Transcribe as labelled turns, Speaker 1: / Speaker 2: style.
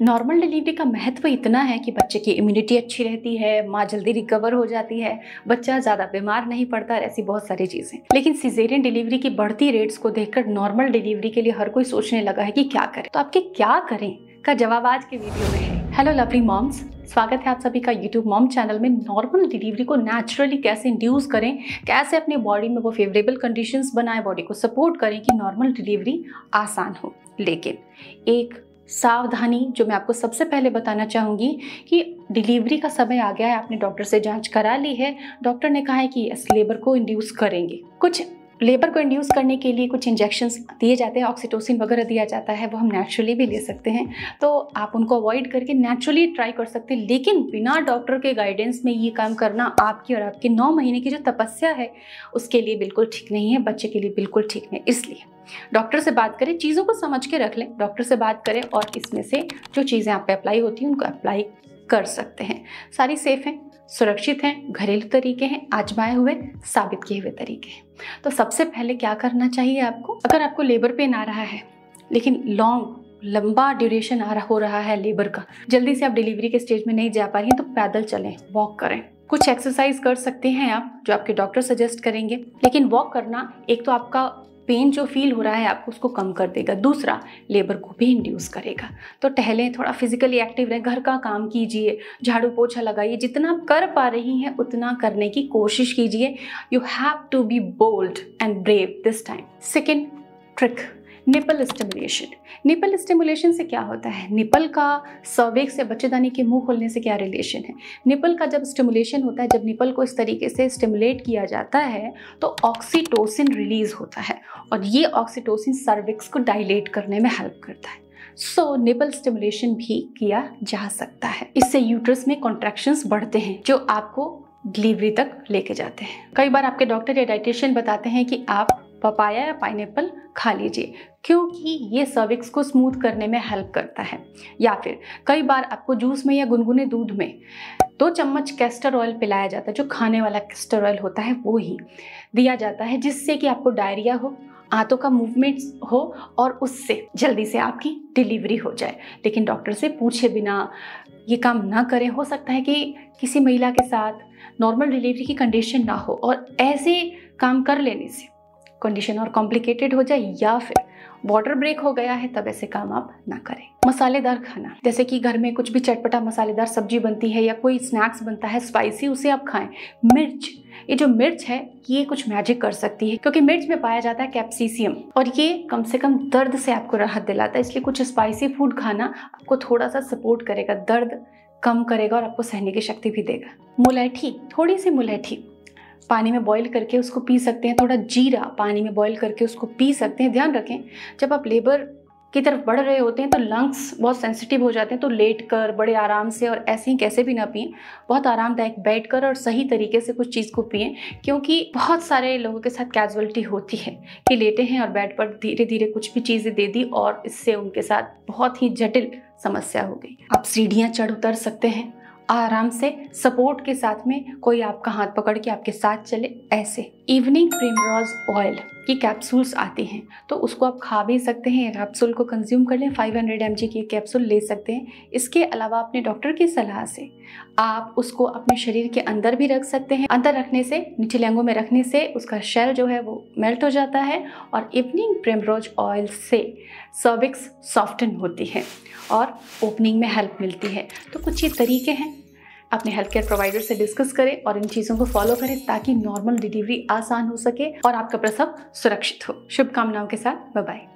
Speaker 1: Normal delivery का महत्व इतना है कि बच्चे की इम्यूनिटी अच्छी रहती है, माँ जल्दी रिकवर हो जाती है, बच्चा ज़्यादा बीमार नहीं पड़ता, ऐसी बहुत सारी चीज़ें। लेकिन सिजेरियन डिलीवरी की बढ़ती रेट्स को देखकर नॉर्मल डिलीवरी के लिए हर कोई सोचने लगा है कि क्या करें। तो आपके क्या करें? का जवाब आज के वीडियो में है। हेलो लवली मॉम्स स्वागत है आप सभी का यूट्यूब मॉम चैनल में। नॉर्मल डिलीवरी को नेचुरली कैसे इंड्यूस करें? कैसे अपने बॉडी में वो फेवरेबल कंडीशंस बनाए? बॉडी को सपोर्ट करें कि नॉर्मल डिलीवरी आसान हो। लेकिन एक सावधानी, जो मैं आपको सबसे पहले बताना चाहूँगी कि डिलीवरी का समय आ गया है, आपने डॉक्टर से जाँच करा ली है। डॉक्टर ने कहा है कि इस लेबर को इंड्यूस करेंगे। कुछ लेबर को इंड्यूस करने के लिए कुछ इंजेक्शंस दिए जाते हैं ऑक्सीटोसिन वगैरह दिया जाता है, वो हम नेचुरली भी ले सकते हैं। तो आप उनको अवॉइड करके नेचुरली ट्राई कर सकते हैं, लेकिन बिना डॉक्टर के गाइडेंस में ये काम करना आपकी और आपके नौ महीने की जो तपस्या है, उसके लिए बिल्कुल ठीक नहीं है, बच्चे के लिए बिल्कुल ठीक नहीं इसलिए। डॉक्टर से बात करें, चीज़ों को समझ के रख लें। डॉक्टर से बात करें और इसमें से जो चीज़ें आप पे अप्लाई होती हैं, उनको अप्लाई कर सकते हैं। सारी सेफ़ हैं, सुरक्षित हैं, घरेलू तरीके हैं, आजमाए हुए, साबित किए हुए तरीके हैं। तो सबसे पहले क्या करना चाहिए आपको? अगर आपको लेबर पेन आ रहा है, लेकिन लॉन्ग लंबा ड्यूरेशन आ रहा, हो रहा है लेबर का, जल्दी से आप डिलीवरी के स्टेज में नहीं जा पा रही हैं तो पैदल चलें वॉक करें। कुछ एक्सरसाइज कर सकते हैं आप, जो आपके डॉक्टर सजेस्ट करेंगे। लेकिन वॉक करना, एक तो आपका पेन जो फील हो रहा है आपको उसको कम कर देगा। दूसरा लेबर को भी इंड्यूस करेगा। तो टहलें, थोड़ा फिजिकली एक्टिव रहें, घर का काम कीजिए, झाड़ू पोछा लगाइए, जितना आप कर पा रही हैं, उतना करने की कोशिश कीजिए। You have to be bold and brave this time second trick nipple stimulation nipple stimulation से क्या होता है? निपल का सर्वेक्स से बच्चेदानी के मुँह खोलने से क्या रिलेशन है? निपल का जब स्टिमुलेशन होता है, जब निपल को इस तरीके से स्टिमुलेट किया जाता है तो ऑक्सीटोसिन रिलीज़ होता है और ये ऑक्सीटोसिन सर्विक्स को डायलेट करने में हेल्प करता है। सो निपल स्टिमुलेशन भी किया जा सकता है। इससे यूट्रस में कॉन्ट्रैक्शंस बढ़ते हैं, जो आपको डिलीवरी तक लेके जाते हैं। कई बार आपके डॉक्टर या डाइटिशियन बताते हैं कि आप पपाया या पाइनएप्पल खा लीजिए, क्योंकि ये सर्विक्स को स्मूथ करने में हेल्प करता है। या फिर, कई बार आपको जूस में या गुनगुने दूध में दो चम्मच कैस्टर ऑयल पिलाया जाता है, जो खाने वाला कैस्टर ऑयल होता है, वो ही दिया जाता है, जिससे कि आपको डायरिया हो, आंतों का मूवमेंट हो और उससे जल्दी से आपकी डिलीवरी हो जाए। लेकिन डॉक्टर से पूछे बिना ये काम ना करें, हो सकता है कि किसी महिला के साथ नॉर्मल डिलीवरी की कंडीशन ना हो और ऐसे काम कर लेने से कंडीशन और कॉम्प्लिकेटेड हो जाए या फिर वाटर ब्रेक हो गया है, तब ऐसे काम आप ना करें। मसालेदार खाना, जैसे कि घर में कुछ भी चटपटा मसालेदार सब्ज़ी बनती है या कोई स्नैक्स बनता है स्पाइसी उसे आप खाएँ। मिर्च, ये जो मिर्च है, ये कुछ मैजिक कर सकती है, क्योंकि मिर्च में पाया जाता है कैप्सीसियम और ये कम से कम दर्द से आपको राहत दिलाता है, इसलिए कुछ स्पाइसी फ़ूड खाना आपको थोड़ा सा सपोर्ट करेगा, दर्द कम करेगा और आपको सहने की शक्ति भी देगा। मुलैठी, थोड़ी सी मुलैठी। पानी में बॉईल करके उसको पी सकते हैं, थोड़ा जीरा पानी में बॉईल करके उसको पी सकते हैं। ध्यान रखें, जब आप लेबर की तरफ़ बढ़ रहे होते हैं तो लंग्स बहुत सेंसिटिव हो जाते हैं तो लेट कर, बड़े आराम से और ऐसे ही कैसे भी ना पिए, बहुत आरामदायक बैठ कर और सही तरीके से कुछ चीज़ को पिए, क्योंकि बहुत सारे लोगों के साथ कैजुअलिटी होती है कि लेटे हैं और बेड पर धीरे धीरे कुछ भी चीज़ें दे दी और इससे उनके साथ बहुत ही जटिल समस्या हो गई। आप सीढ़ियाँ चढ़ उतर सकते हैं आराम से सपोर्ट के साथ में कोई आपका हाथ पकड़ के आपके साथ चले, ऐसे। इवनिंग प्रिमरोज ऑयल की कैप्सूल्स आती हैं तो उसको आप खा भी सकते हैं कैप्सूल को कंज्यूम कर लें 500 हंड्रेड एम की कैप्सूल ले सकते हैं। इसके अलावा अपने डॉक्टर की सलाह से आप उसको अपने शरीर के अंदर भी रख सकते हैं। अंदर रखने से, निचले अंगों में रखने से उसका शेल जो है वो मेल्ट हो जाता है और इवनिंग प्रेमरोज ऑयल से सर्विक्स सॉफ्टन होती है और ओपनिंग में हेल्प मिलती है। तो कुछ ये तरीके हैं अपने हेल्थ केयर प्रोवाइडर से डिस्कस करें और इन चीज़ों को फॉलो करें ताकि नॉर्मल डिलीवरी आसान हो सके और आपका प्रसव सुरक्षित हो। शुभकामनाओं के साथ बाय